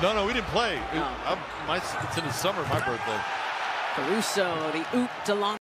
No, no, we didn't play. No. I'm, my, it's in the summer, my birthday. Caruso, the oop to long.